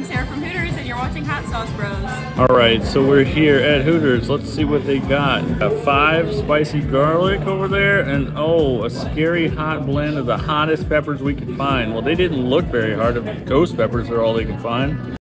I'm Sarah from Hooters, and you're watching Hot Sauce Bros. All right, so we're here at Hooters. Let's see what they got. Got five spicy garlic over there, and oh, a scary hot blend of the hottest peppers we could find. Well, they didn't look very hard. Ghost peppers are all they could find.